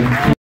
Gracias.